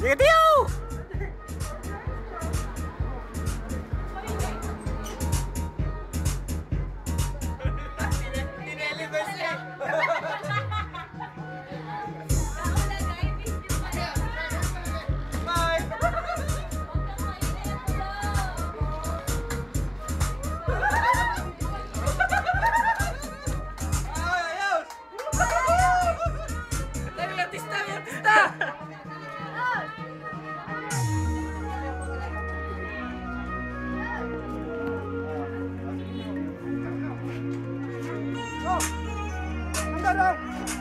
Deus! 站住